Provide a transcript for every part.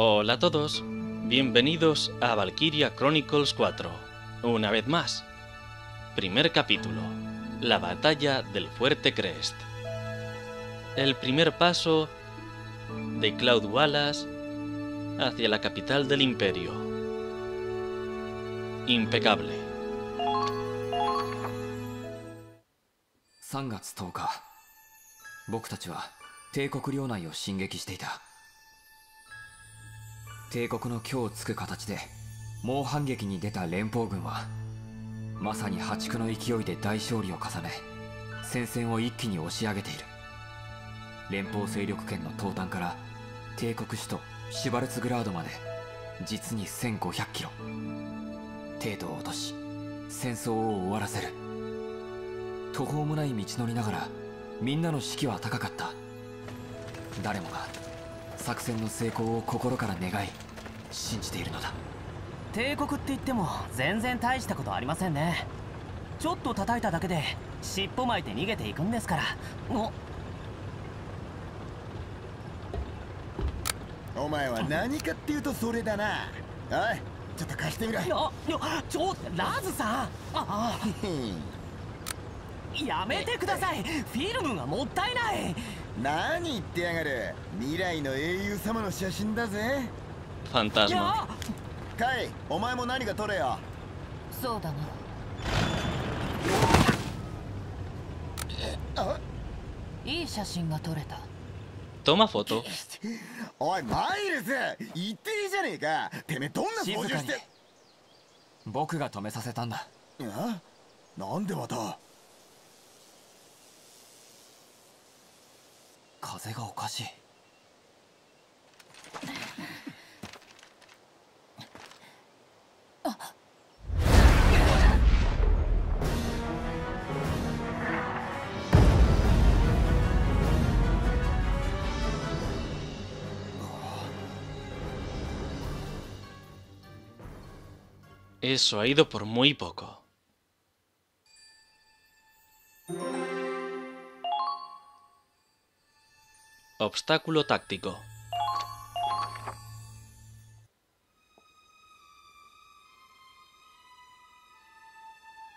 Hola a todos, bienvenidos a Valkyria Chronicles 4, una vez más. Primer capítulo, la batalla del Fuerte Crest. El primer paso de Cloud Wallace hacia la capital del imperio. Impecable. 3月10日僕たちは帝国領内を進撃していた 帝国の今日つく形で猛反撃に出た連邦軍はまさに破竹の勢いで大勝利を重ね戦線を一気に押し上げている。連邦勢力圏の東端から帝国首都シュバルツグラードまで実に1500キロ。程度を落とし戦争を終わらせる。途方もない道のりながらみんなの士気は高かった。誰もが作戦の成功を心から願い信じているのだ。帝国って言っても全然大したことありませんね。ちょっと叩いただけで尻尾巻いて逃げていくんですから。おお前は何かっていうとそれだな。おいちょっと貸してみろ。いやいやちょラズさん。ああ。やめてください。フィルムがもったいない何言ってやがる。未来の英雄様の写真だぜ。Fantasma. いやカイお前も何か撮れよ。そうだな。あ？いい写真が撮れた。Toma foto. おいマイルズ！言っていいじゃねえか。てめえどんな操縦し静かにて僕が止めさせたんだ。あなんでまた？風がおかしい「Eso ha ido por muy poco. Obstáculo táctico.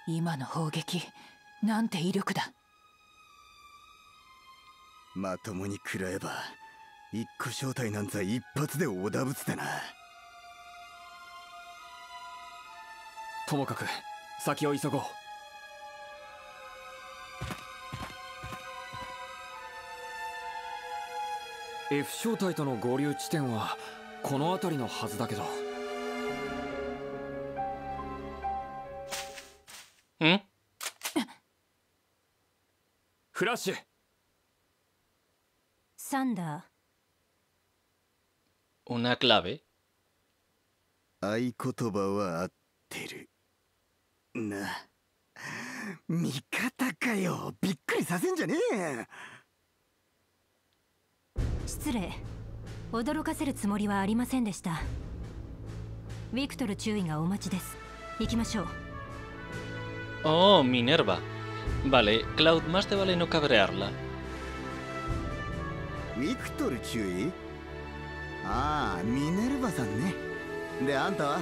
今の砲撃なんて威力だまともに食らえば一個正体なんざ一発でおだぶつだなともかく先を急ごう F 正体との合流地点はこの辺りのはずだけど。¿Mm? フラッシュ。サンダ Una clave？合言葉は合ってる。な。味方かよ。びっくりさせんじゃねえ失礼。驚かせるつもりはありませんでした。ウィクトル注意がお待ちです。行きましょう。Oh, Minerva. Vale, Cloud, más te vale no cabrearla. ウィクトル注意?ああミネルヴァさんねであんたは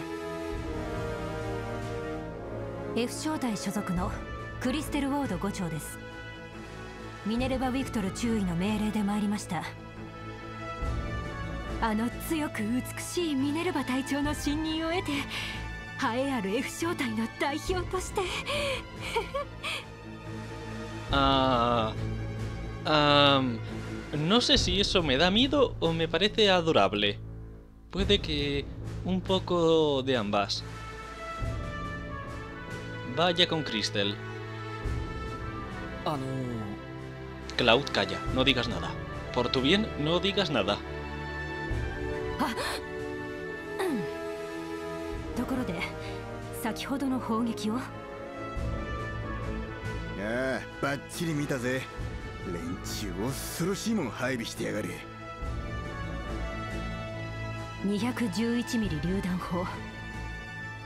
F 正体所属のクリステル・ウォード5長です。ミネルヴァ・ウィクトル注意の命令で参りましたあの強く美しいミネルヴァ隊長の信任を得て栄えある F 正体の代表として Ah. am, no sé si eso me da miedo o me parece adorable. Puede que un poco de ambas. Vaya con Crystal. あの Cloud, calla, no digas nada. Por tu bien, no digas nada. ところで先ほどの砲撃を？ああバッチリ見たぜ。連中恐ろしいもん配備してやがる。211ミリ榴弾砲。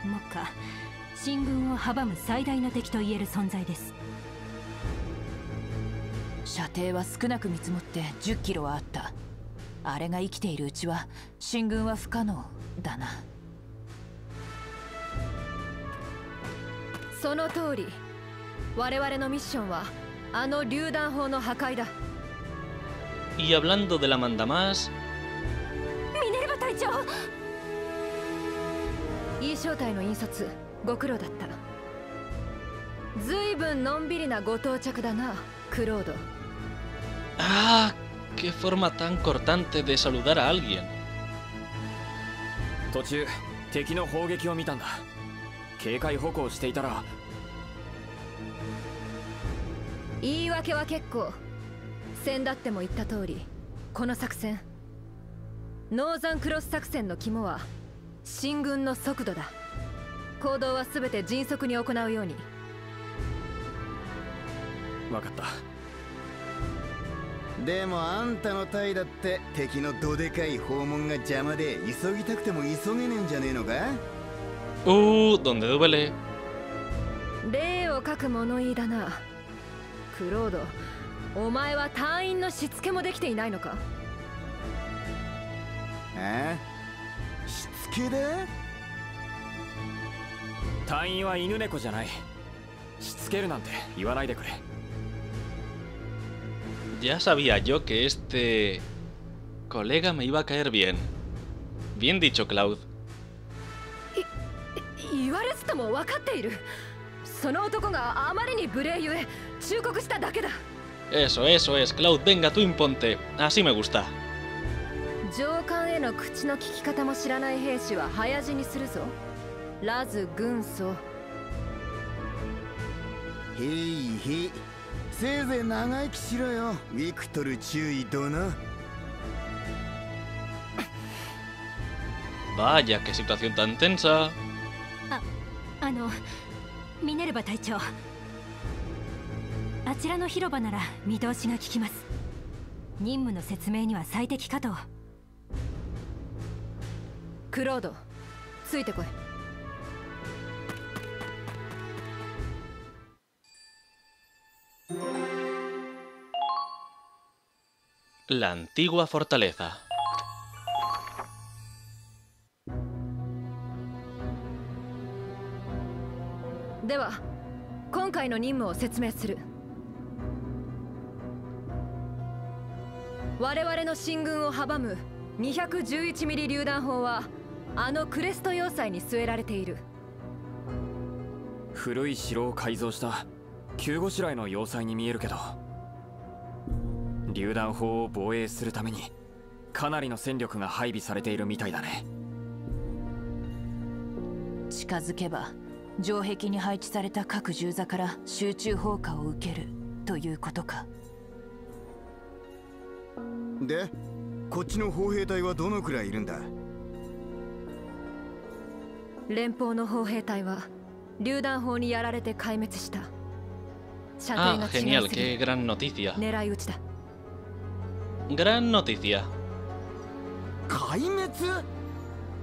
目下進軍を阻む最大の敵と言える存在です。射程は少なく見積もって10キロはあったあれが生きているうちは進軍は不可能だな。その通り。我々のミッションはあの榴弾砲の破壊だ。Y hablando de la mandamás, ミネルヴァ隊長！いい正体の印刷ご苦労だった。ずいぶんのんびりなご到着だなクロード。¡ah! ¡Qué forma tan cortante de saludar a alguien! 途中敵の砲撃を見たんだ警戒歩行していたら言い訳は結構先だっても言った通りこの作戦ノーザンクロス作戦の肝は進軍の速度だ行動は全て迅速に行うように分かったでもあんたの隊だって敵のどでかい訪問が邪魔で急ぎたくても急げねえんじゃねえのか？¡uh! ¿Dónde duele? 例を書く物言いだな。クロードお前は隊員のしつけもできていないのか？あしつけだ隊員は犬猫じゃない。しつけるなんて言わないでくれ Ya sabía yo que este colega me iba a caer bien. Bien dicho, Cloud. 言われずとも分かっているその男があまりに無礼ゆえ忠告しただけだ Eso, eso es, Cloud, venga tú imponte. Así me gusta. 上官への口の聞き方も知らない兵士は早死にするぞラズ軍曹へいへい せいぜい長生きしろよ。ウィクトル注意殿 Vaya, qué situación tan tensa. あの？ミネルヴァ隊長あちらの広場なら見通しが利きます任務の説明には最適かとクロードついてこい La antigua fortaleza. では今回の任務を説明する。我々の進軍を阻む211ミリ榴弾砲はあのクレスト要塞に据えられている。古い城を改造した急ごしらえの要塞に見えるけど榴弾砲を防衛するためにかなりの戦力が配備されているみたいだね。近づけば城壁に配置された各銃座から集中砲火を受けるということか。でこっちの砲兵隊はどのくらいいるんだ？連邦の砲兵隊は榴弾砲にやられて壊滅した Ah, genial, qué る gran noticia. 狙い撃ちだ Gran noticia. 壊滅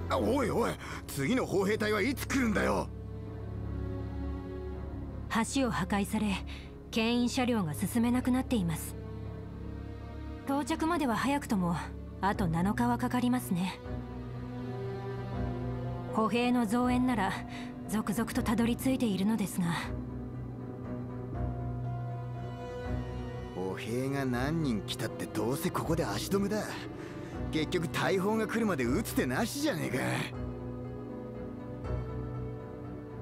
あおいおい次の砲兵隊はいつ来るんだよ橋を破壊され牽引車両が進めなくなっています到着までは早くともあと7日はかかりますね歩兵の増援なら続々とたどり着いているのですが歩兵が何人来たってどうせここで足止めだ。結局大砲が来るまで撃つ手なしじゃねえか。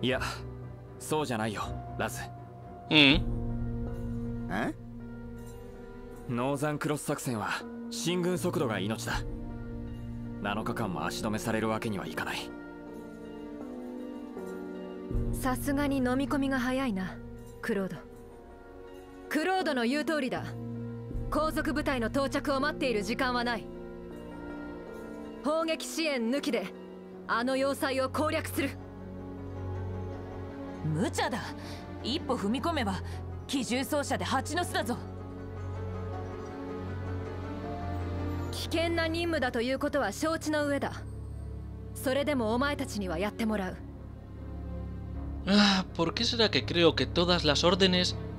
いやそうじゃないよラズ。Mm, あノーザンクロス作戦は進軍速度が命だ。7日間も足止めされるわけにはいかない。さすがに飲み込みが早いなクロードクロードの言う通りだ。後続部隊の到着を待っている時間はない。砲撃支援抜きであの要塞を攻略する。無茶だ。一歩踏み込めば機銃奏者で蜂の巣だぞ。危険な任務だということは承知の上だ。それでもお前たちにはやってもらう。Ah, ¿por qué será que creo que todas las órdenes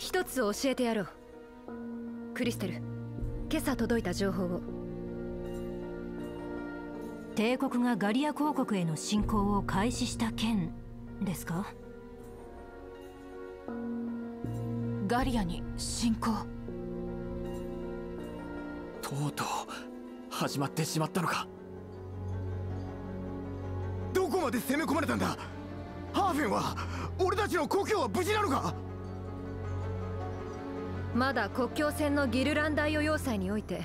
一つ教えてやろう。クリステル今朝届いた情報を。帝国がガリア公国への侵攻を開始した件ですか？ガリアに侵攻？とうとう始まってしまったのか。どこまで攻め込まれたんだ？ハーフェンは俺たちの故郷は無事なのか？まだ国境線のギルランダイオ要塞において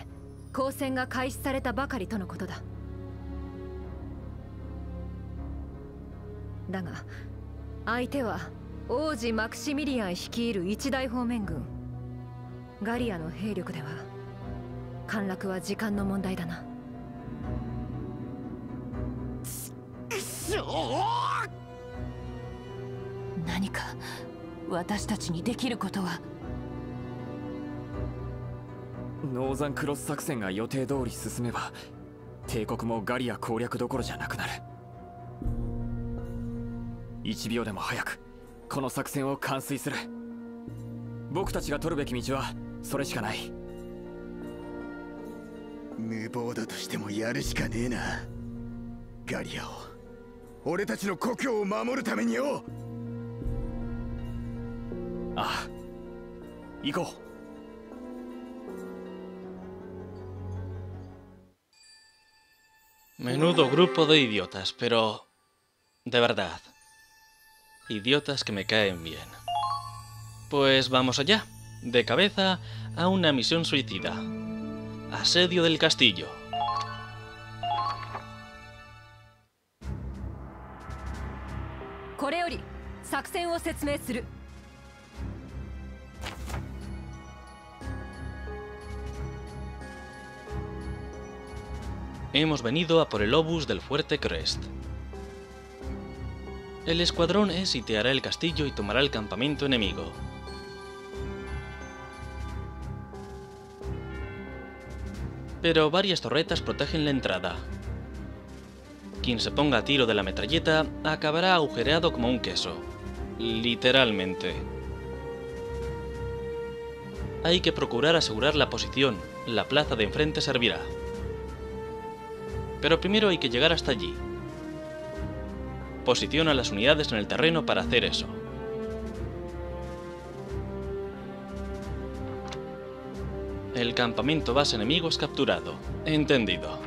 交戦が開始されたばかりとのことだ。だが相手は王子マクシミリアン率いる一大方面軍。ガリアの兵力では陥落は時間の問題だな。何か私たちにできることは。ノーザンクロス作戦が予定通り進めば帝国もガリア攻略どころじゃなくなる。1秒でも早くこの作戦を完遂する。僕たちが取るべき道はそれしかない。無謀だとしてもやるしかねえな。ガリアを俺たちの故郷を守るためによ。ああ行こう Menudo grupo de idiotas, pero... De verdad. Idiotas que me caen bien. Pues vamos allá. De cabeza a una misión suicida. Asedio del castillo. Hemos venido a por el obus del fuerte Crest. El escuadrón es sitiará el castillo y tomará el campamento enemigo. Pero varias torretas protegen la entrada. Quien se ponga a tiro de la metralleta acabará agujereado como un queso. Literalmente. Hay que procurar asegurar la posición, la plaza de enfrente servirá. Pero primero hay que llegar hasta allí. Posiciona las unidades en el terreno para hacer eso. El campamento base enemigo es capturado. Entendido.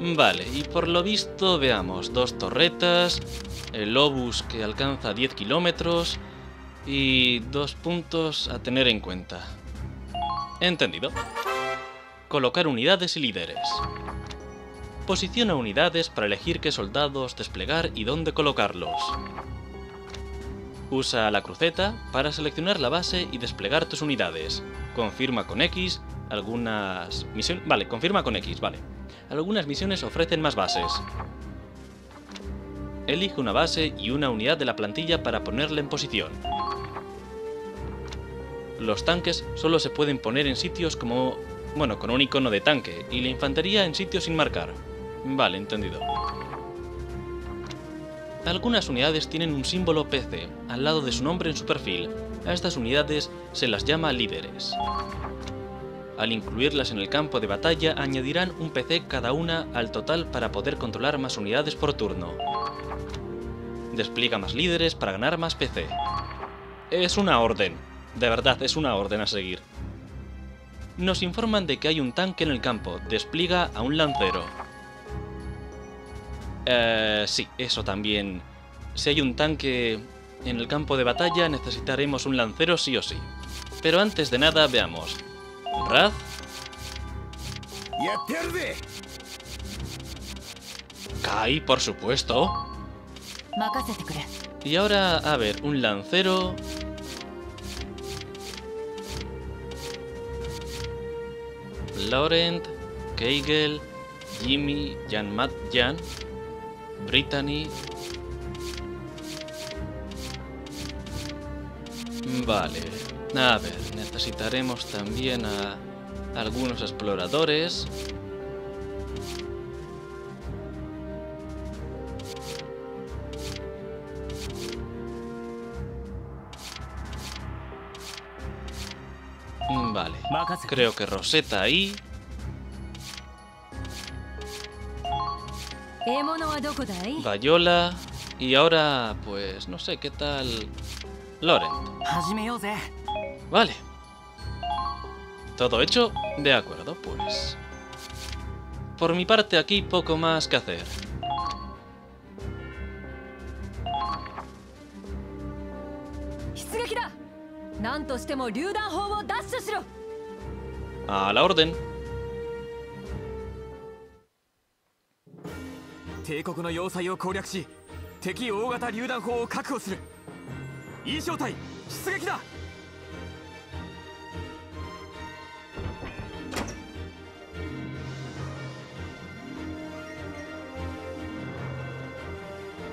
Vale, y por lo visto veamos dos torretas, el obus que alcanza 10 kilómetros y dos puntos a tener en cuenta. Entendido. Colocar unidades y líderes. Posiciona unidades para elegir qué soldados desplegar y dónde colocarlos. Usa la cruceta para seleccionar la base y desplegar tus unidades. Confirma con X algunas misiones... Vale, confirma con X, vale. Algunas misiones ofrecen más bases. Elige una base y una unidad de la plantilla para ponerla en posición. Los tanques solo se pueden poner en sitios como... Bueno, con un icono de tanque, y la infantería en sitios sin marcar. Vale, entendido. Algunas unidades tienen un símbolo PC al lado de su nombre en su perfil. A estas unidades se las llama líderes. Al incluirlas en el campo de batalla añadirán un PC cada una al total para poder controlar más unidades por turno. Despliega más líderes para ganar más PC. Es una orden. De verdad, es una orden a seguir. Nos informan de que hay un tanque en el campo. Despliega a un lancero. Eh, sí, eso también. Si hay un tanque en el campo de batalla, necesitaremos un lancero sí o sí. Pero antes de nada, veamos. Raz. ¡Ya pierde! Kai, por supuesto. Y ahora, a ver, un lancero... Laurent, Kegel, Jimmy, Jan Mat Jan. Brittany. Vale. A ver, necesitaremos también a algunos exploradores. Vale. Creo que Rosetta ahí. Y... Bayola. Y ahora, pues, no sé, ¿qué tal? Loren. Vale. Todo hecho, de acuerdo, pues. Por mi parte, aquí poco más que hacer. A la orden. 帝国の要塞を攻略し敵大型榴弾砲を確保する。E 小隊出撃だ。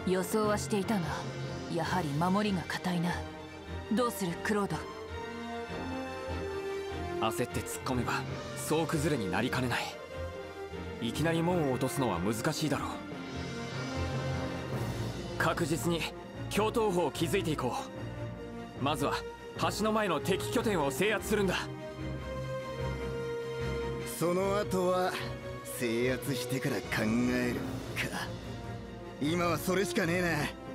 予想はしていたがやはり守りが固いな。どうするクロード焦って突っ込めば総崩れになりかねない。いきなり門を落とすのは難しいだろう確実に共闘砲を築いていこう。まずは橋の前の敵拠点を制圧するんだ。その後は制圧してから考えるか。今はそれしかねえ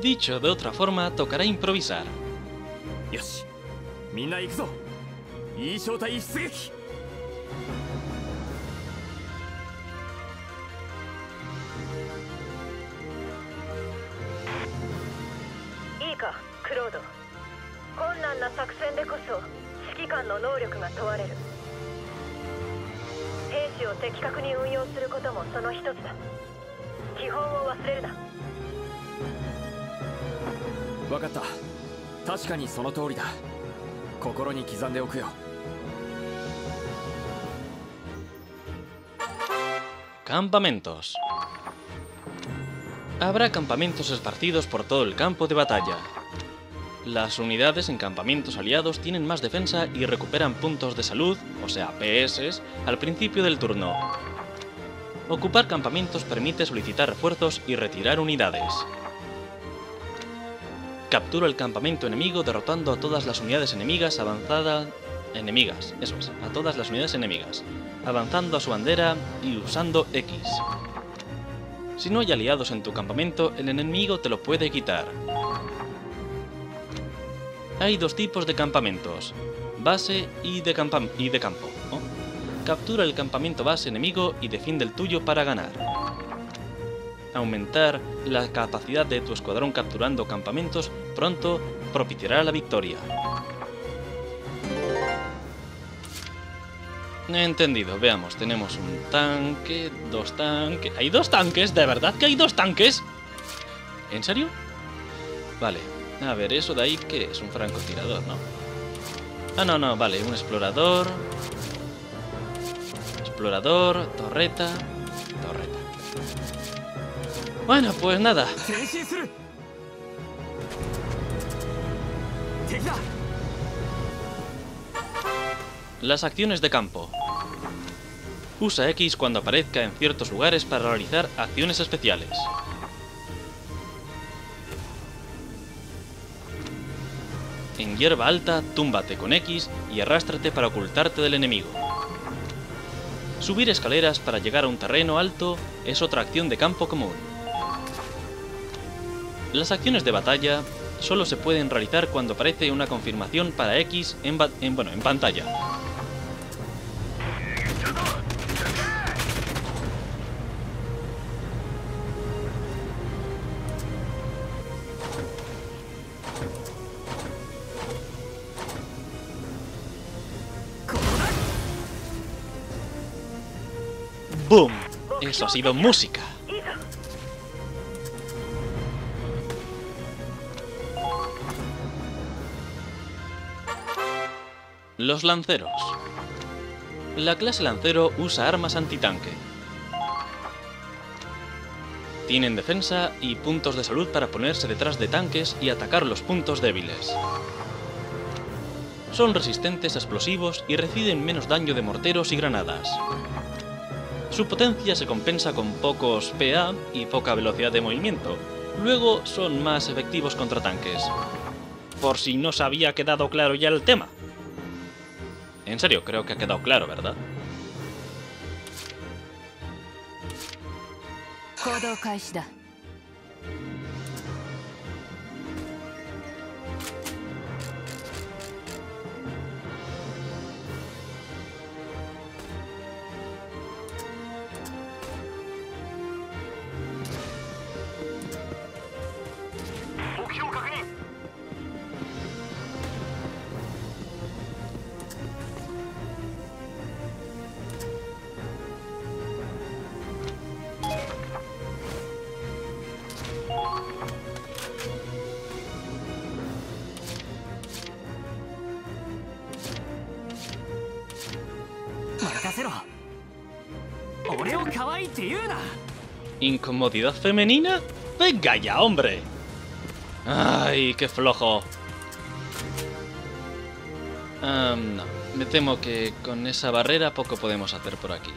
Dicho de otra forma, tocará improvisar. よしみんな行くぞ。E 小隊出撃 確かにその通りだ心に刻んでおくよ Campamentos. Habrá campamentos esparcidos por todo el campo de batalla. Las unidades en campamentos aliados tienen más defensa y recuperan puntos de salud, o sea, PS, al principio del turno. Ocupar campamentos permite solicitar refuerzos y retirar unidades. Captura el campamento enemigo derrotando a todas las unidades enemigas avanzadas... Enemigas, eso es, a todas las unidades enemigas, avanzando a su bandera y usando X. Si no hay aliados en tu campamento, el enemigo te lo puede quitar. Hay dos tipos de campamentos, base y de, y de campo. Captura el campamento base enemigo y defiende el tuyo para ganar. Aumentar la capacidad de tu escuadrón capturando campamentos pronto propiciará la victoria. Entendido, veamos, tenemos un tanque, dos tanques... ¿Hay dos tanques? ¿De verdad que hay dos tanques? ¿En serio? Vale, a ver, eso de ahí, ¿qué es? Un francotirador, ¿no? Ah, no, no, vale, un explorador... Explorador. Torreta. Bueno, pues nada. Las acciones de campo. Usa X cuando aparezca en ciertos lugares para realizar acciones especiales. En hierba alta, túmbate con X y arrástrate para ocultarte del enemigo. Subir escaleras para llegar a un terreno alto es otra acción de campo común. Las acciones de batalla solo se pueden realizar cuando aparece una confirmación para X en, bueno, en pantalla. ¡Boom! Eso ha sido música. Los lanceros. La clase lancero usa armas antitanque. Tienen defensa y puntos de salud para ponerse detrás de tanques y atacar los puntos débiles. Son resistentes a explosivos y reciben menos daño de morteros y granadas. Su potencia se compensa con pocos PA y poca velocidad de movimiento. Luego son más efectivos contra tanques. Por si no se había quedado claro ya el tema. En serio, creo que ha quedado claro, ¿verdad? ¿Incomodidad femenina? ¡Venga ya, hombre! ¡Ay, qué flojo! No, me temo que con esa barrera poco podemos hacer por aquí.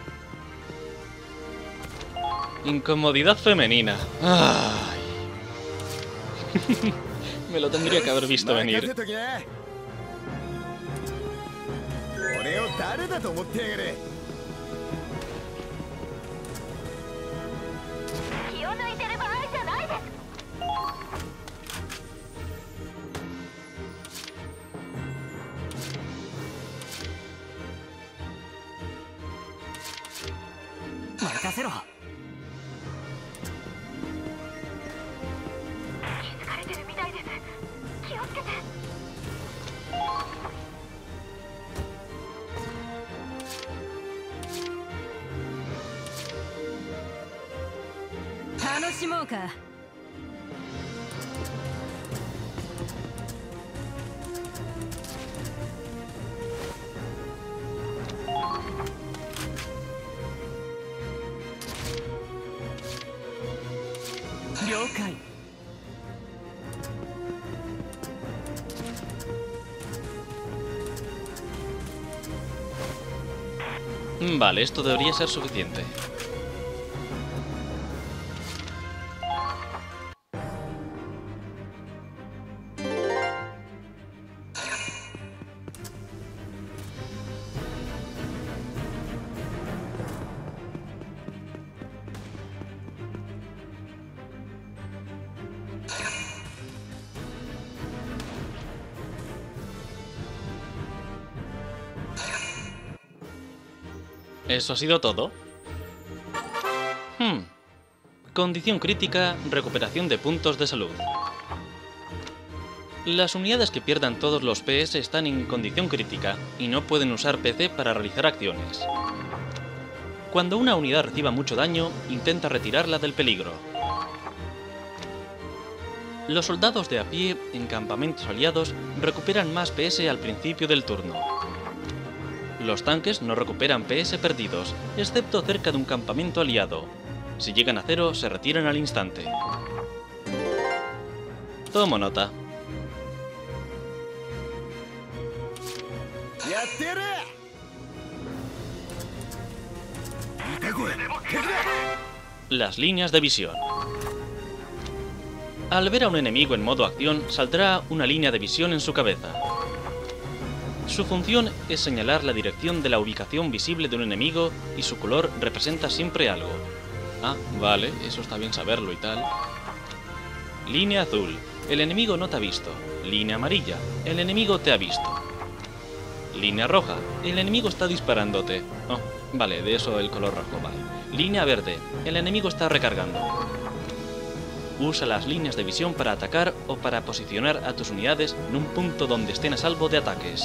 Incomodidad femenina. ¡Ay! me lo tendría que haber visto 任 venir. 任せろ。気づかれてるみたいです。気をつけて。楽しもうか Vale, esto debería ser suficiente. ¿Eso ha sido todo? Hmm. Condición crítica, recuperación de puntos de salud. Las unidades que pierdan todos los PS están en condición crítica y no pueden usar PC para realizar acciones. Cuando una unidad reciba mucho daño, intenta retirarla del peligro. Los soldados de a pie en campamentos aliados recuperan más PS al principio del turno. Los tanques no recuperan PS perdidos, excepto cerca de un campamento aliado. Si llegan a cero, se retiran al instante. Tomo nota. Las líneas de visión. Al ver a un enemigo en modo acción, saldrá una línea de visión en su cabeza. Su función es señalar la dirección de la ubicación visible de un enemigo y su color representa siempre algo. Ah, vale, eso está bien saberlo y tal. Línea azul. El enemigo no te ha visto. Línea amarilla. El enemigo te ha visto. Línea roja. El enemigo está disparándote. Oh, vale, de eso el color rojo, vale. Línea verde. El enemigo está recargando. Usa las líneas de visión para atacar o para posicionar a tus unidades en un punto donde estén a salvo de ataques.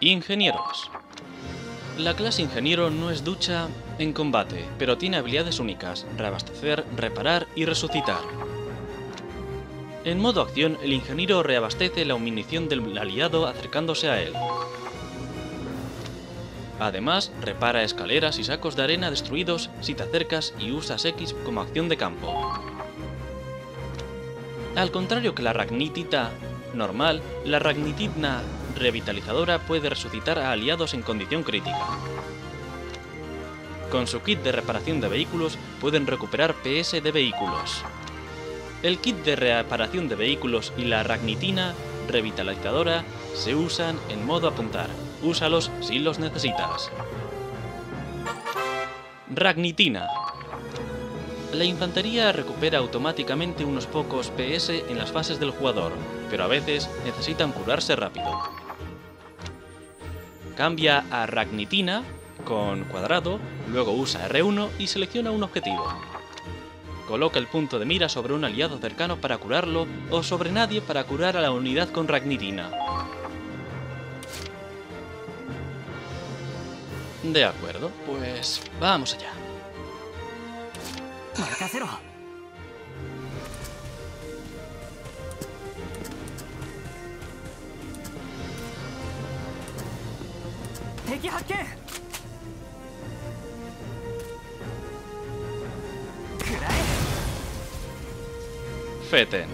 Ingenieros. La clase ingeniero no es ducha en combate, pero tiene habilidades únicas, reabastecer, reparar y resucitar. En modo acción, el ingeniero reabastece la munición del aliado acercándose a él. Además, repara escaleras y sacos de arena destruidos si te acercas y usas X como acción de campo. Al contrario que la ragnitita normal, la ragnitidna revitalizadora puede resucitar a aliados en condición crítica. Con su kit de reparación de vehículos pueden recuperar PS de vehículos. El kit de reparación de vehículos y la ragnitina revitalizadora se usan en modo apuntar. Úsalos si los necesitas. Ragnitina. La infantería recupera automáticamente unos pocos PS en las fases del jugador, pero a veces necesitan curarse rápido. Cambia a Ragnitina con cuadrado, luego usa R1 y selecciona un objetivo. Coloca el punto de mira sobre un aliado cercano para curarlo o sobre nadie para curar a la unidad con Ragnitina. De acuerdo, pues vamos allá. 任せ敵発見。くらえフェテン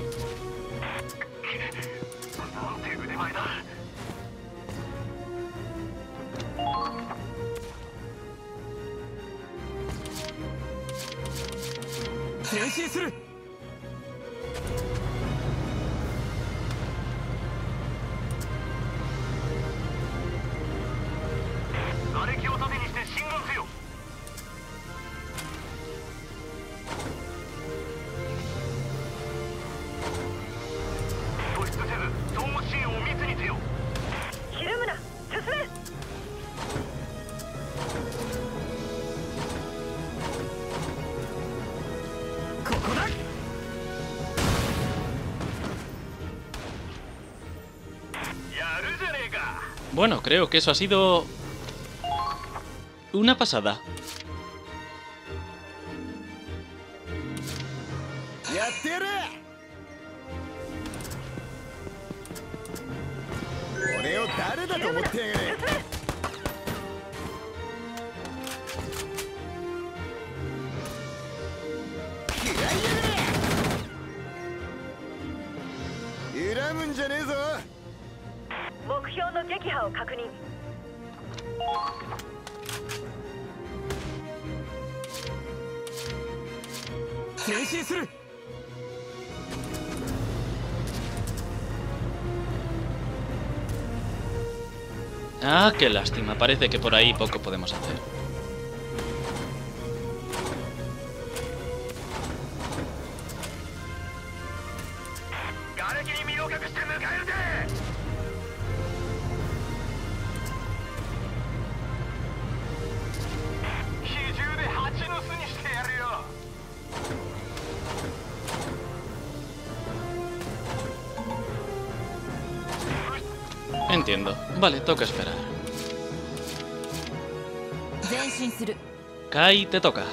なんて腕前だ。前進する。Bueno, creo que eso ha sido... Una pasada. の撃破を確認前進する Ah, qué lástima. Parece que por ahí poco podemos hacer. Vale, toca esperar. Kai, te toca.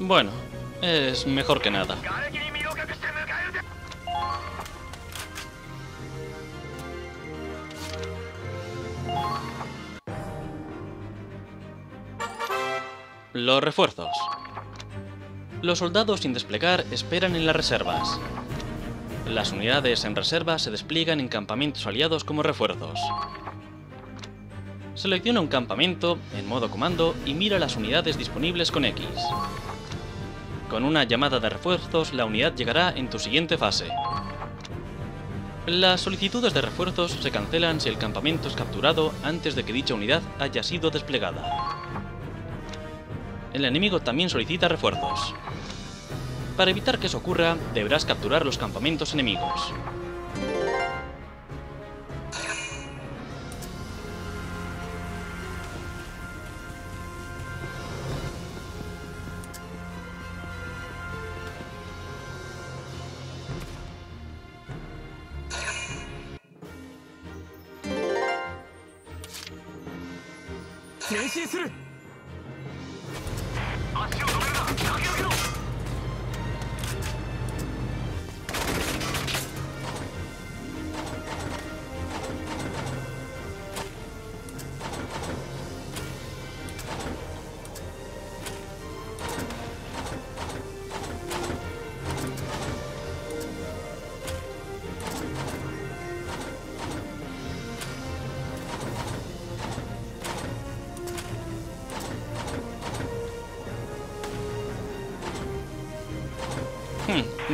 Bueno, es mejor que nada. Los refuerzos. Los soldados sin desplegar esperan en las reservas. Las unidades en reserva se despliegan en campamentos aliados como refuerzos. Selecciona un campamento en modo comando y mira las unidades disponibles con X. Con una llamada de refuerzos, la unidad llegará en tu siguiente fase. Las solicitudes de refuerzos se cancelan si el campamento es capturado antes de que dicha unidad haya sido desplegada. El enemigo también solicita refuerzos. Para evitar que eso ocurra, deberás capturar los campamentos enemigos.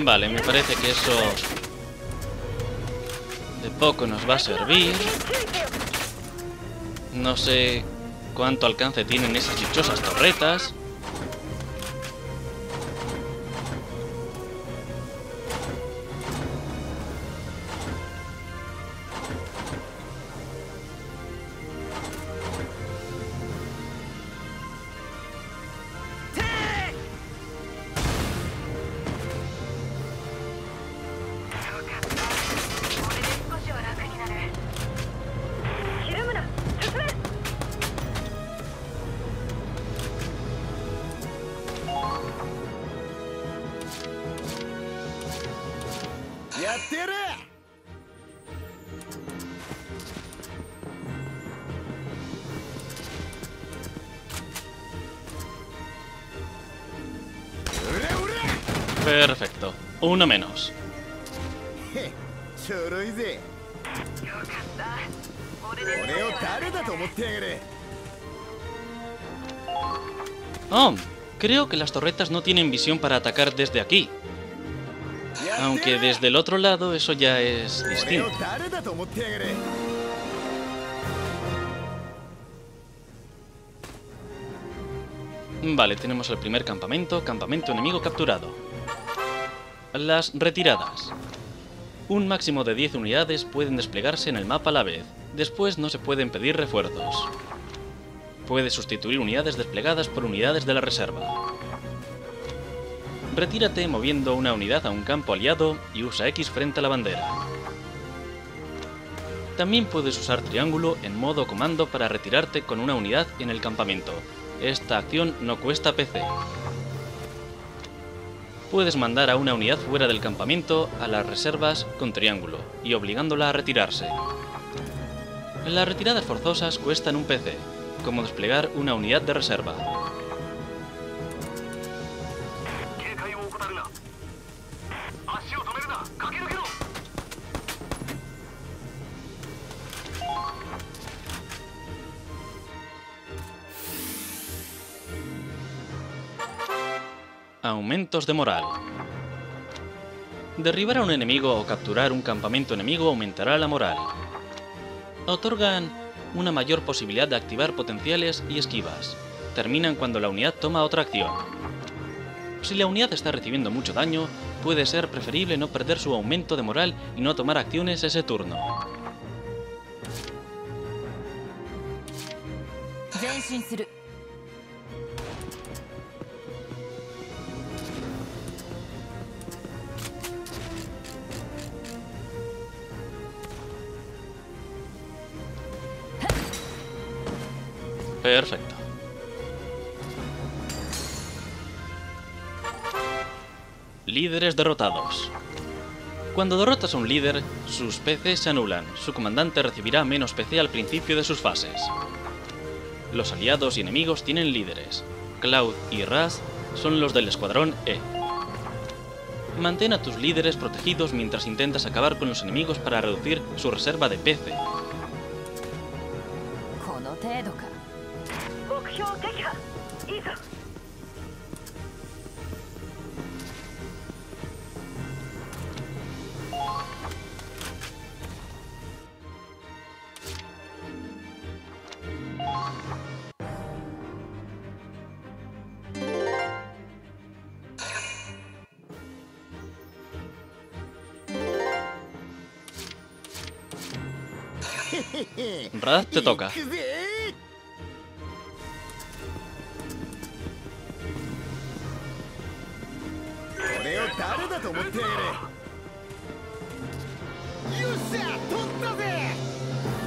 Vale, me parece que eso de poco nos va a servir. No sé cuánto alcance tienen esas dichosas torretas. Uno menos. Oh, creo que las torretas no tienen visión para atacar desde aquí. Aunque desde el otro lado eso ya es distinto. Vale, tenemos el primer campamento, campamento enemigo capturado. Las retiradas. Un máximo de 10 unidades pueden desplegarse en el mapa a la vez, después no se pueden pedir refuerzos. Puede sustituir unidades desplegadas por unidades de la reserva. Retírate moviendo una unidad a un campo aliado y usa X frente a la bandera. También puedes usar triángulo en modo comando para retirarte con una unidad en el campamento. Esta acción no cuesta PC. Puedes mandar a una unidad fuera del campamento a las reservas con triángulo y obligándola a retirarse. Las retiradas forzosas cuestan un PC, como desplegar una unidad de reserva. De moral. Derribar a un enemigo o capturar un campamento enemigo aumentará la moral. Otorgan una mayor posibilidad de activar potenciales y esquivas. Terminan cuando la unidad toma otra acción. Si la unidad está recibiendo mucho daño, puede ser preferible no perder su aumento de moral y no tomar acciones ese turno. Líderes derrotados. Cuando derrotas a un líder, sus PC se anulan. Su comandante recibirá menos PC al principio de sus fases. Los aliados y enemigos tienen líderes. Cloud y Raz son los del Escuadrón E. Mantén a tus líderes protegidos mientras intentas acabar con los enemigos para reducir su reserva de PC. Raz, te toca.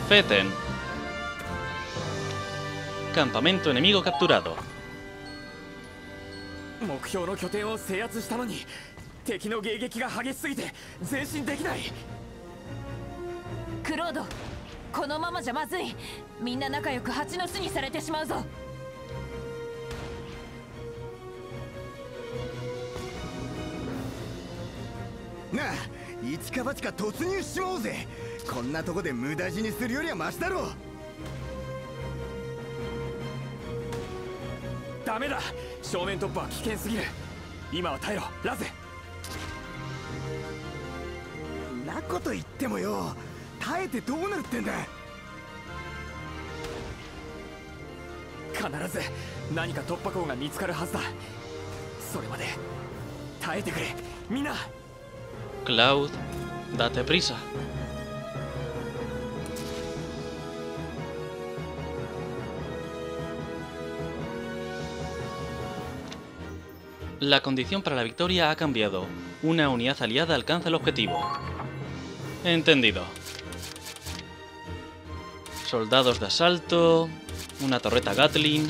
Feten. Campamento enemigo capturado. 目標の拠点を制圧したのに敵の迎撃が激しすぎて前進できないクロードこのままじゃまずい。みんな仲良く蜂の巣にされてしまうぞ。なあ一か八か突入しちまおうぜ。こんなとこで無駄死にするよりはマシだろダメだ。正面突破は危険すぎる。今は耐えろ。ラゼ。んなこと言ってもよ 耐えてどうなるってんだ必ず何か突破口が見つかるはずだそれまで耐えてくれみんな Cloud, date prisa. La condición para la victoria ha cambiado. Una unidad aliada alcanza el objetivo. Entendido. Soldados de asalto. Una torreta Gatling.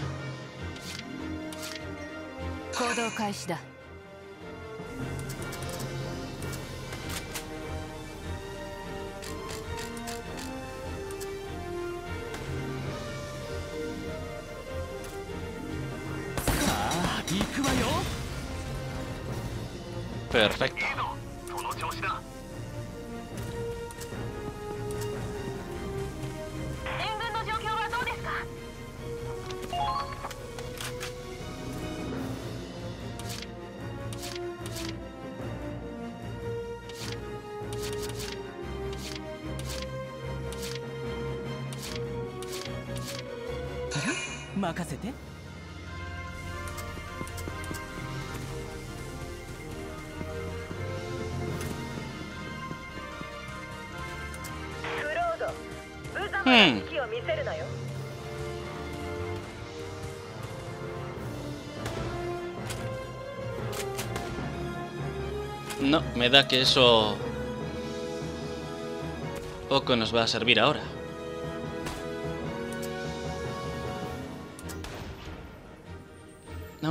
Ah, Perfecto. 任せて クロード無様うんな隙を見せるなよ、 No, me da que eso... Poco nos va a servir ahora.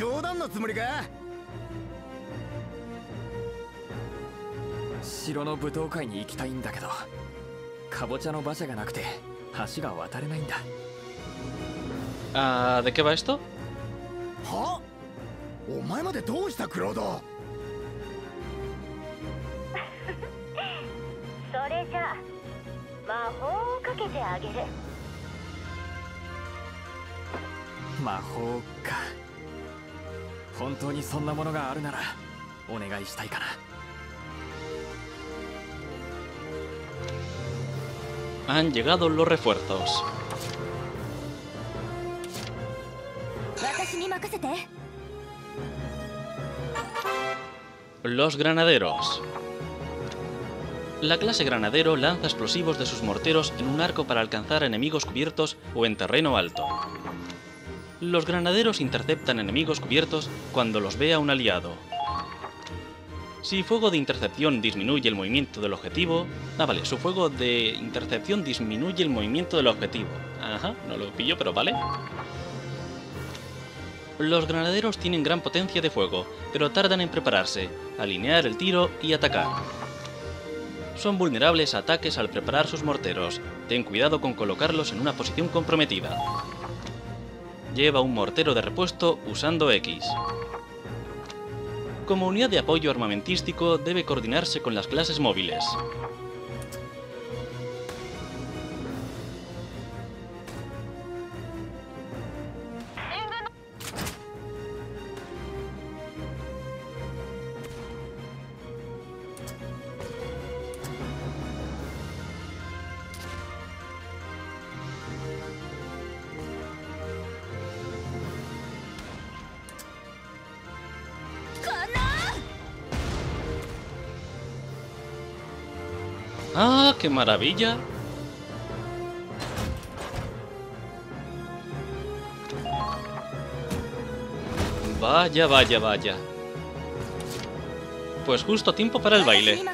冗談のつもりか？城の舞踏会に行きたいんだけどかぼちゃの馬車がなくて橋が渡れないんだ。Ah, ¿De qué va esto? は？お前までどうしたクロード？それじゃあ魔法をかけてあげる。魔法か。本 当にそんなものがあるならお願いしたいかな Han llegado los refuerzos. 私に任せて Los granaderos. La clase granadero lanza explosivos de sus morteros en un arco para alcanzar enemigos cubiertos o en terreno alto. Los granaderos interceptan enemigos cubiertos cuando los vea un aliado. Si fuego de intercepción disminuye el movimiento del objetivo... Ah, vale, su fuego de intercepción disminuye el movimiento del objetivo. Ajá, no lo pillo, pero vale. Los granaderos tienen gran potencia de fuego, pero tardan en prepararse, alinear el tiro y atacar. Son vulnerables a ataques al preparar sus morteros. Ten cuidado con colocarlos en una posición comprometida. Lleva un mortero de repuesto usando X. Como unidad de apoyo armamentístico debe coordinarse con las clases móviles. Qué maravilla! Vaya, vaya, vaya. Pues justo tiempo para el baile.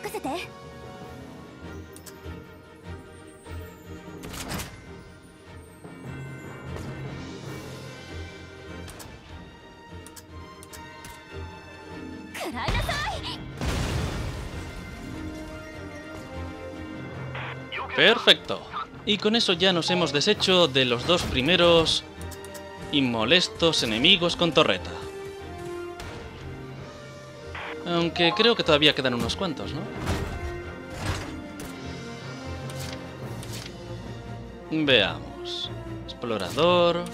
Perfecto. Y con eso ya nos hemos deshecho de los dos primeros inmolestos enemigos con torreta. Aunque creo que todavía quedan unos cuantos, ¿no? Veamos. Explorador.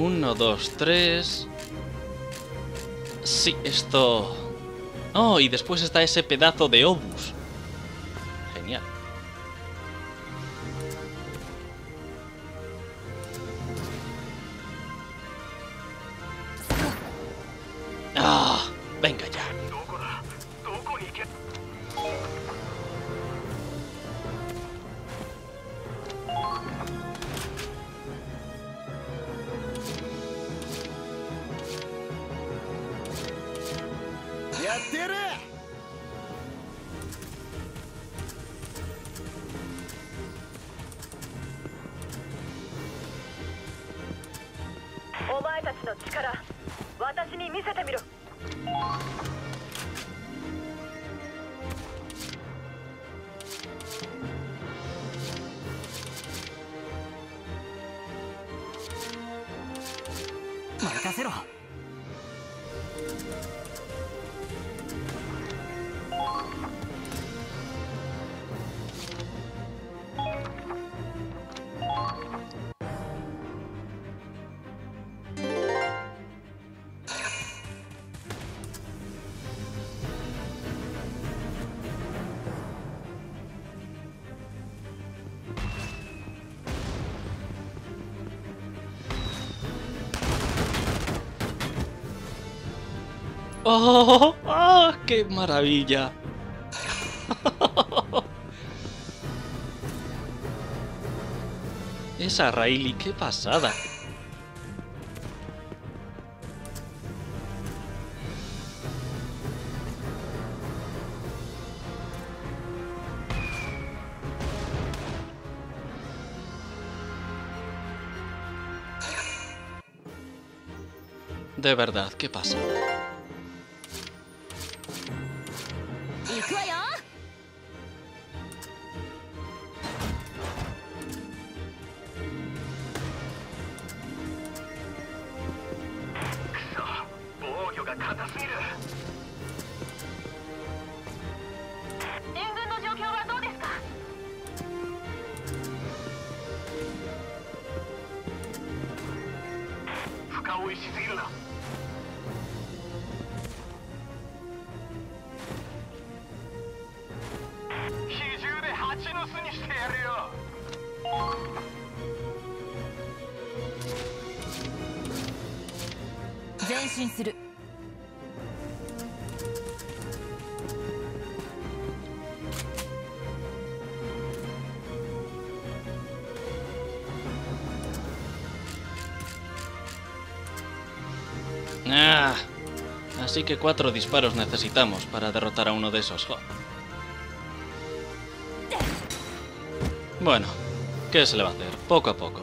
1, 2, 3... Sí, esto... Oh, y después está ese pedazo de obús. ¡Oh! ¡Ah! ¡Qué maravilla! Esa Riley, qué pasada. De verdad, qué pasada. Así que cuatro disparos necesitamos para derrotar a uno de esos. Bueno, ¿qué se le va a hacer? Poco a poco.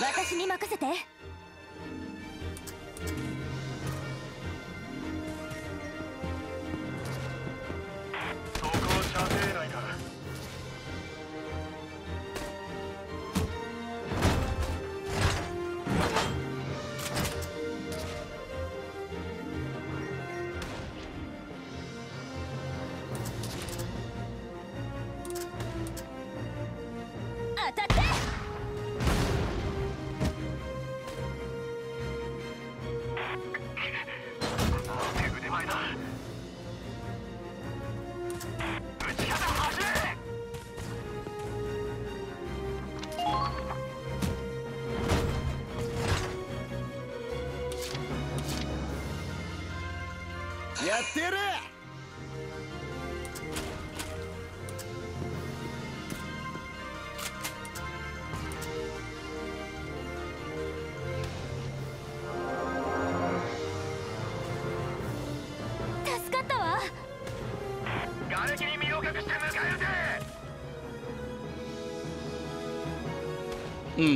私に任せて。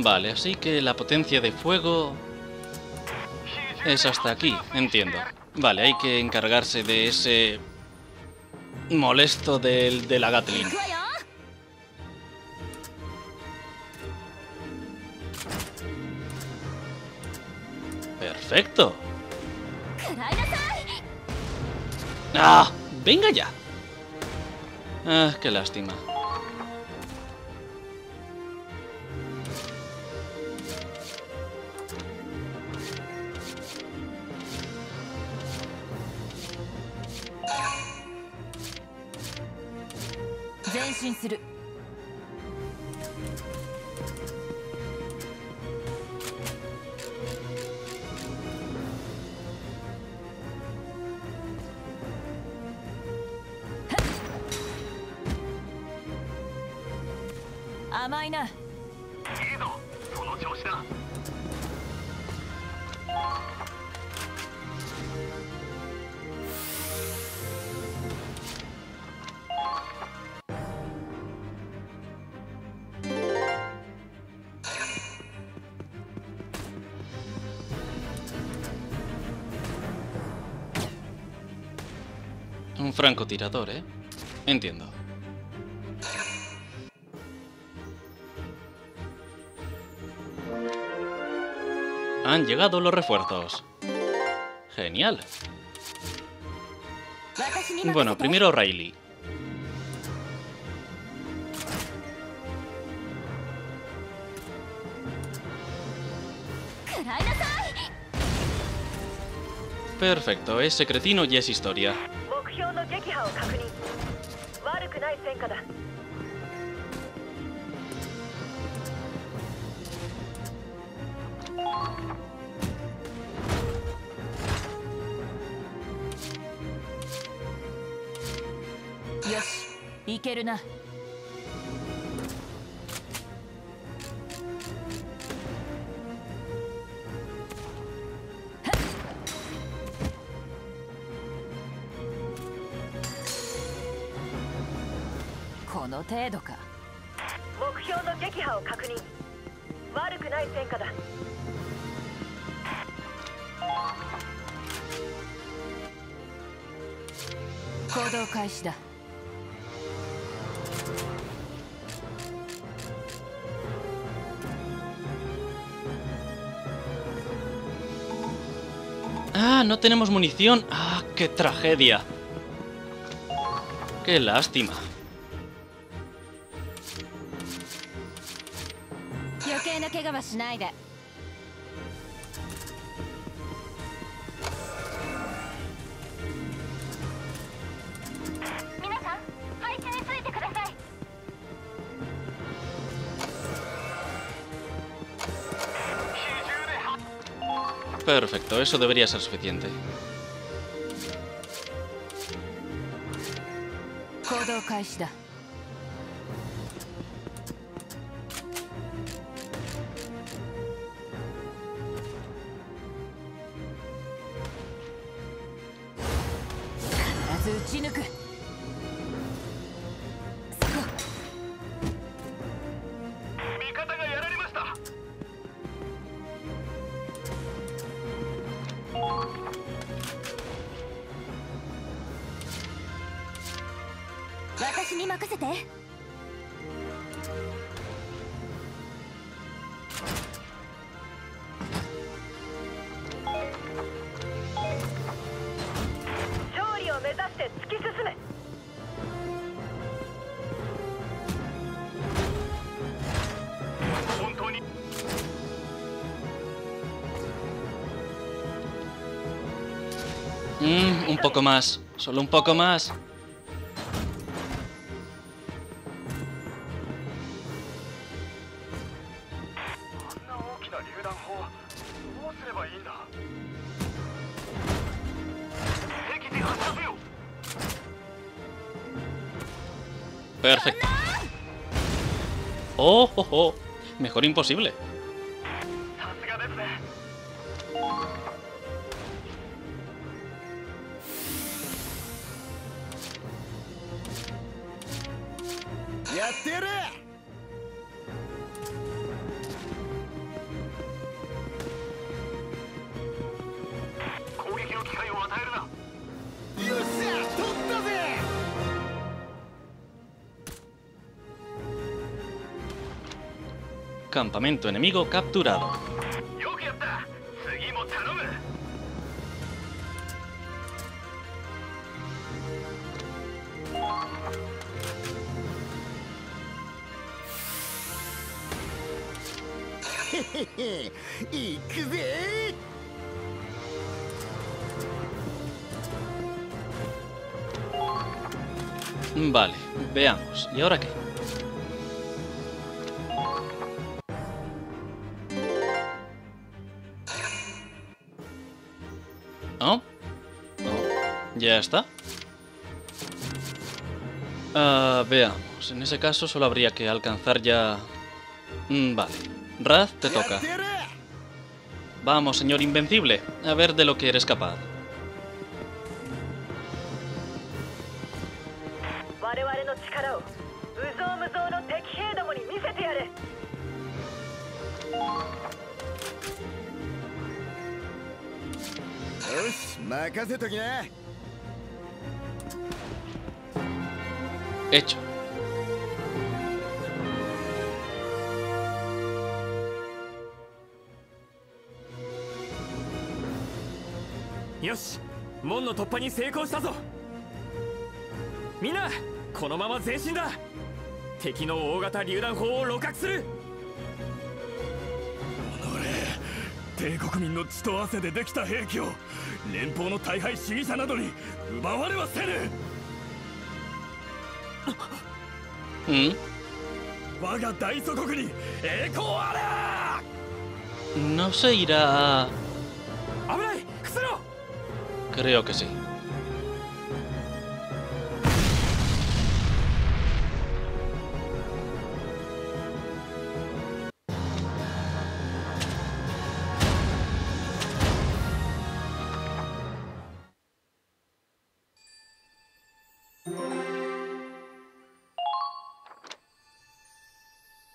Vale, así que la potencia de fuego es hasta aquí, entiendo. Vale, hay que encargarse de ese molesto del, de la Gatlin. Perfecto. ¡Ah! ¡Venga ya! Ah, qué lástima. 前進する。francotirador, ¿eh? Entiendo. Han llegado los refuerzos. Genial. Bueno, primero Riley. Perfecto, ese cretino ya es historia. 戦果だ。よし。いけるな ¡Ah! No tenemos munición. ¡Ah! ¡Qué tragedia! ¡Qué lástima! Perfecto, eso debería ser suficiente. poco más. Solo un poco más. Perfecto. Oh, oh, oh. Mejor imposible. Campamento enemigo capturado. ¿Y ahora qué? ¿No? Ya está. Uh, veamos. En ese caso solo habría que alcanzar ya... Mm, vale. Raz, te toca. Vamos, señor invencible. A ver de lo que eres capaz. よし門の突破に成功したぞ。みんなこのまま前進だ。敵の大型榴弾砲を露獲する。帝国民の血と汗でできた兵器を連邦の大敗主義者などに奪われはせぬ。¿Mm? 我が大祖国に栄光あ No se irá a... 危ない！伏せろ！Creo que sí.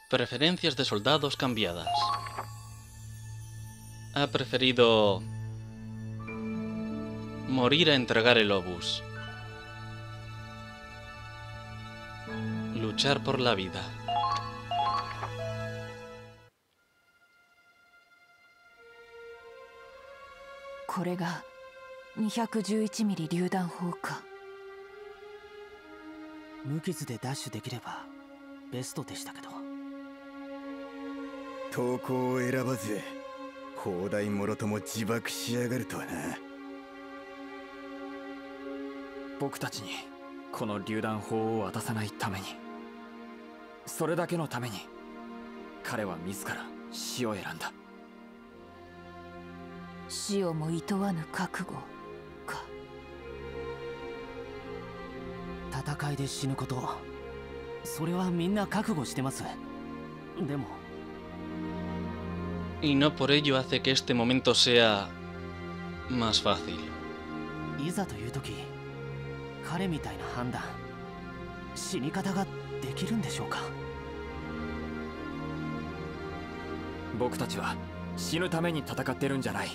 Preferencias de soldados cambiadas. Ha preferido morir a entregar el obús. Luchar por la vida. これが211ミリ榴弾砲か無傷でダッシュできればベストでしたけど 投降を選ばず砲台もろとも自爆しやがるとはな。僕たちにこの榴弾砲を渡さないために。それだけのために彼は自ら死を選んだ。死をも厭わぬ覚悟か。戦いで死ぬこと。それはみんな覚悟してます。でも Y no por ello hace que este momento sea más fácil. いざという時彼みたいな判断死に方ができるんでしょうか僕たちは死ぬために戦ってるんじゃない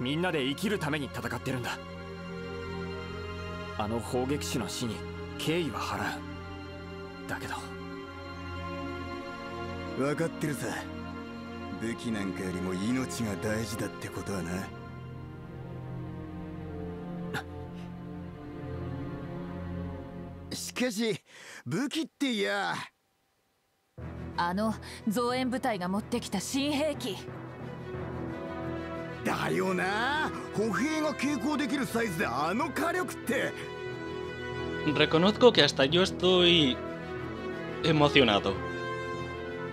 みんなで生きるために戦ってるんだあの砲撃手の死に敬意は払うだけど分かってるさ武器なんかよりも命が大事だってことはな。しかし武器っていや。あの増援部隊が持ってきた新兵器。だよな。歩兵が携行できるサイズであの火力って。Reconozco que hasta yo estoy emocionado.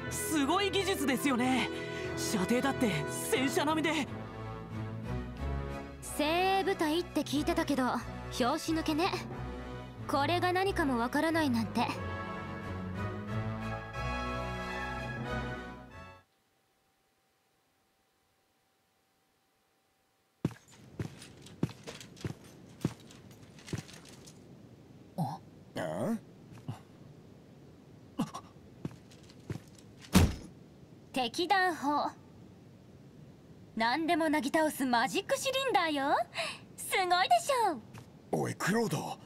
すごい技術ですよね射程だって戦車並みで。精鋭部隊って聞いてたけど拍子抜けね。これが何かもわからないなんて。敵弾砲何でもなぎ倒すマジックシリンダーよすごいでしょおいクロード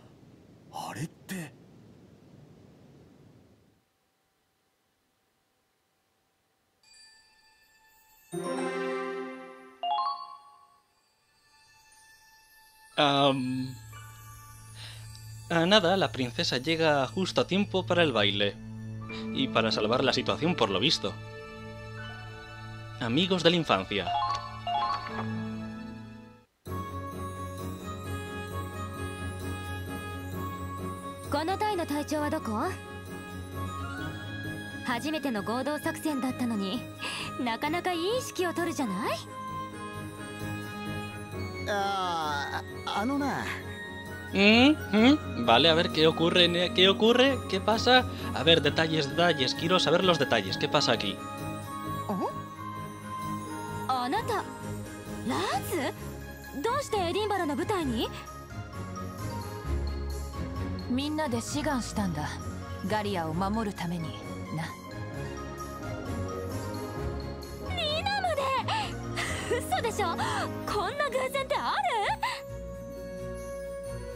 あれって Am, A nada, la princesa llega justo a tiempo para el baile. Y para salvar la situación por lo visto. Amigos de la infancia. Ah, ¿Mm? ¿Mm? Vale, a ver qué ocurre, qué ocurre, qué pasa. A ver, detalles, detalles. Quiero saber los detalles. ¿Qué pasa aquí? うしてエディンバラの舞台に？みんなで志願したんだ。ガリアを守るために。な。リナまで？嘘でしょ？こんな偶然ってある？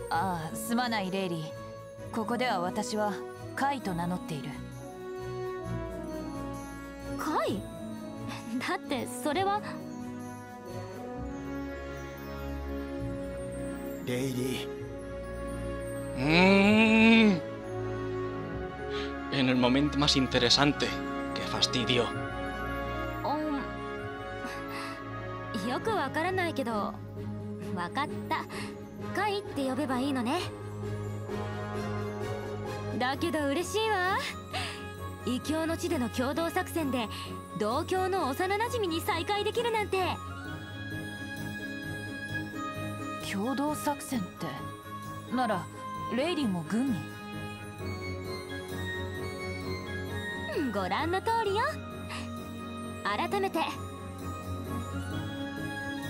ああすまないレイリー。ここでは私はカイと名乗っている。カイ？だってそれはレイリ Mm. En el momento más interesante. Qué fastidio. うんよくわからないけどわかったカイって呼べばいいのねだけど嬉しいわ異教の地での共同作戦で同郷の幼なじみに再会できるなんて共同作戦って。ならレイリーも軍に。ご覧の通りよ。改めて。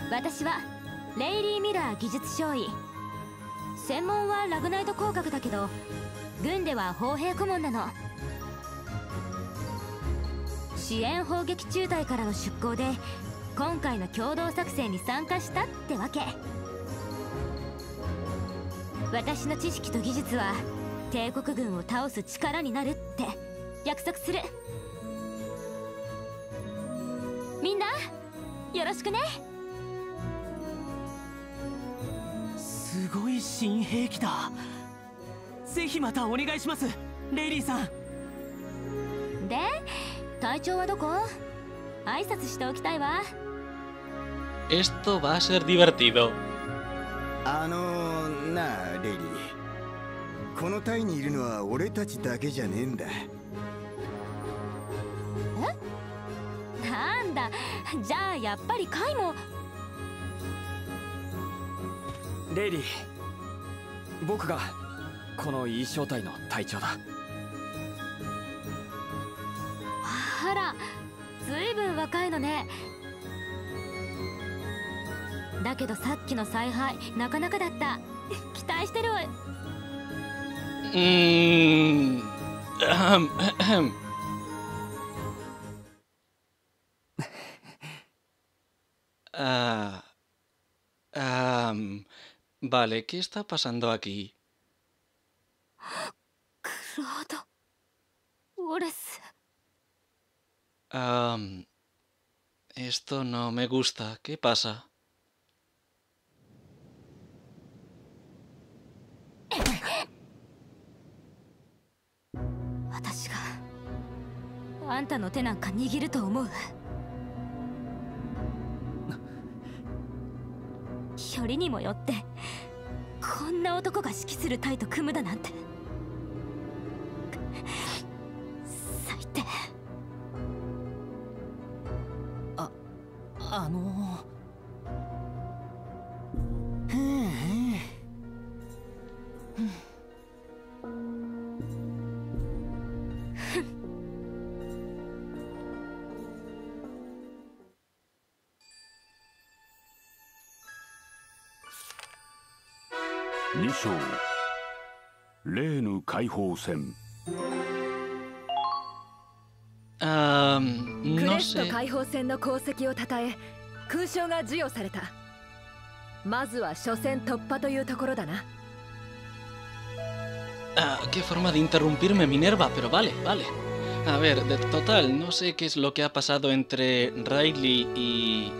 私はレイリー・ミラー技術少尉。専門はラグナイト工学だけど軍では砲兵顧問なの。支援砲撃中隊からの出向で今回の共同作戦に参加したってわけ。私の知識と技術は帝国軍を倒す力になるって。約束する。みんなよろしくね。すごい新兵器だ。ぜひまたお願いしますレイリーさん。で隊長はどこ？挨拶しておきたいわ。Esto va a ser divertido. あのこの隊にいるのは俺たちだけじゃねえんだ。なんだ？じゃあやっぱりカイも？レイリー僕がこの E 小隊の隊長だ。あらずいぶん若いのね。だけどさっきの采配なかなかだった。期待してる。わ Mm, ahem, ah, ahem. Ah, ah, vale, ¿qué está pasando aquí? Um, esto no me gusta. ¿Qué pasa? 私があんたの手なんか握ると思う？よりにもよってこんな男が指揮する隊と組むだなんて。最低。ああの2章例の解放戦 Am, クレスト.解放戦の功績をたたえ勲章が授与されたまずは初戦突破というところだな Ah, qué forma de interrumpirme, Minerva, pero vale, vale. A ver, de total, no sé qué es lo que ha pasado entre Riley y.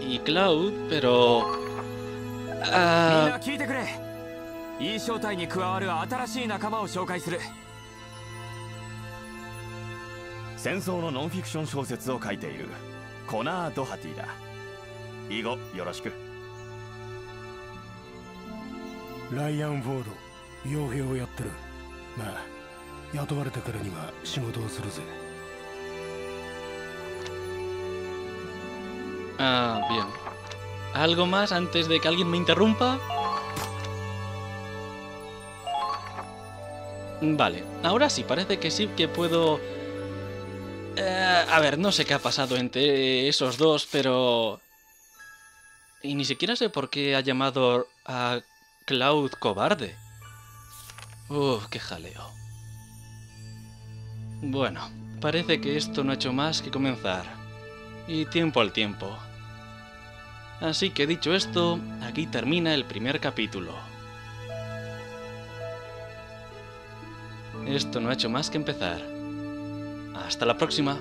y Cloud, pero. みん Ah, な聞いてくれ。E 小隊に加わる新しい仲間を紹介する。戦争のノンフィクション小説を書いているコナー・ドハティだ。以後よろしく。ライアン・フォード傭兵をやってる。まあ雇われたからには仕事をするぜ。ah, bien. ¿Algo más antes de que alguien me interrumpa? Vale, ahora sí, parece que sí que puedo... Eh, a ver, no sé qué ha pasado entre esos dos, pero... Y ni siquiera sé por qué ha llamado a Cloud cobarde. Uf, qué jaleo. Bueno, parece que esto no ha hecho más que comenzar. Y tiempo al tiempo. Así que dicho esto, aquí termina el primer capítulo. Esto no ha hecho más que empezar. Hasta la próxima.